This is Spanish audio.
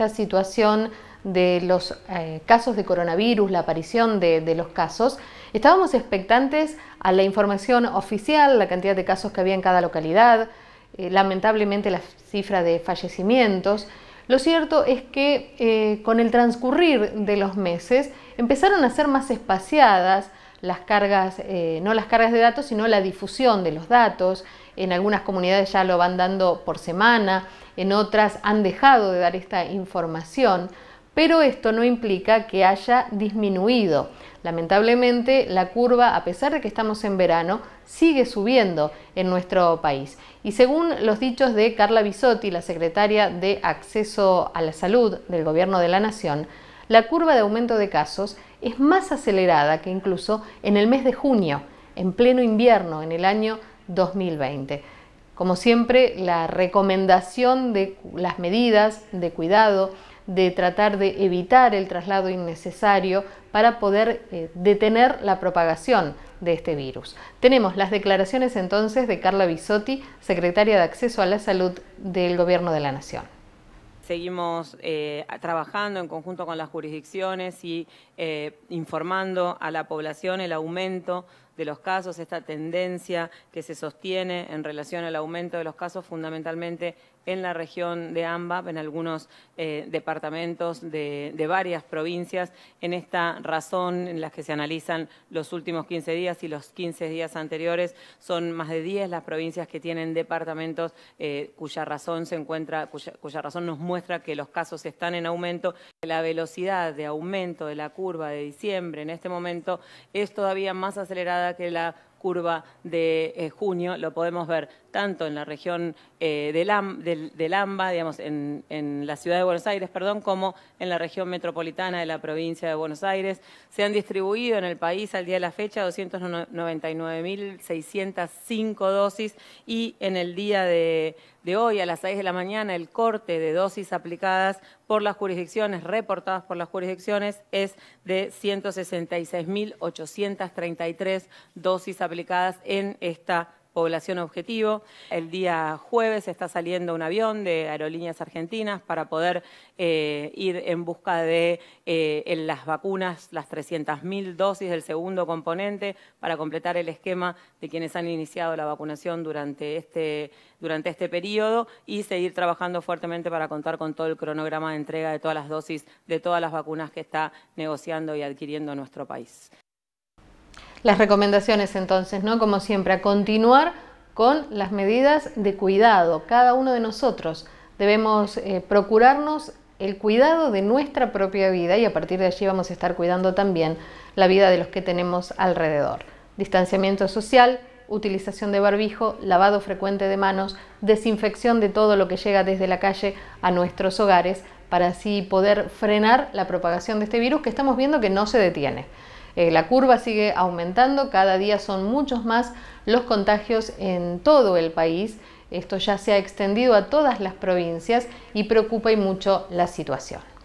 esta situación de los eh, casos de coronavirus, la aparición de, los casos, estábamos expectantes a la información oficial, la cantidad de casos que había en cada localidad, eh, lamentablemente la cifra de fallecimientos. Lo cierto es que eh, con el transcurrir de los meses empezaron a ser más espaciadas las cargas, no las cargas de datos, sino la difusión de los datos. En algunas comunidades ya lo van dando por semana, en otras han dejado de dar esta información pero esto no implica que haya disminuido. Lamentablemente, la curva, a pesar de que estamos en verano, sigue subiendo en nuestro país. Y según los dichos de Carla Bisotti, la secretaria de Acceso a la Salud del Gobierno de la Nación, la curva de aumento de casos es más acelerada que incluso en el mes de junio, en pleno invierno, en el año 2020. Como siempre, la recomendación de las medidas de cuidado, de tratar de evitar el traslado innecesario para poder eh, detener la propagación de este virus. Tenemos las declaraciones entonces de Carla Bisotti, secretaria de Acceso a la Salud del Gobierno de la Nación seguimos eh, trabajando en conjunto con las jurisdicciones y eh, informando a la población el aumento de los casos, esta tendencia que se sostiene en relación al aumento de los casos fundamentalmente en la región de AMBA, en algunos eh, departamentos de, varias provincias, en esta razón en la que se analizan los últimos 15 días y los 15 días anteriores, son más de 10 las provincias que tienen departamentos eh, cuya razón se encuentra, cuya razón nos muestra que los casos están en aumento. La velocidad de aumento de la curva de diciembre en este momento es todavía más acelerada que la curva de eh, junio, lo podemos ver tanto en la región eh, del, AMBA, digamos, en, la ciudad de Buenos Aires, perdón, como en la región metropolitana de la provincia de Buenos Aires. Se han distribuido en el país al día de la fecha 299.605 dosis y en el día de, de hoy, a las 6 de la mañana, el corte de dosis aplicadas por las jurisdicciones, reportadas por las jurisdicciones, es de 166.833 dosis aplicadas en esta población objetivo. El día jueves está saliendo un avión de Aerolíneas Argentinas para poder eh, ir en busca de eh, en las vacunas, las 300.000 dosis del segundo componente para completar el esquema de quienes han iniciado la vacunación durante este, durante este periodo y seguir trabajando fuertemente para contar con todo el cronograma de entrega de todas las dosis de todas las vacunas que está negociando y adquiriendo nuestro país. Las recomendaciones entonces, ¿no? Como siempre, a continuar con las medidas de cuidado. Cada uno de nosotros debemos eh, procurarnos el cuidado de nuestra propia vida y a partir de allí vamos a estar cuidando también la vida de los que tenemos alrededor. Distanciamiento social, utilización de barbijo, lavado frecuente de manos, desinfección de todo lo que llega desde la calle a nuestros hogares para así poder frenar la propagación de este virus que estamos viendo que no se detiene. Eh, la curva sigue aumentando, cada día son muchos más los contagios en todo el país. Esto ya se ha extendido a todas las provincias y preocupa y mucho la situación.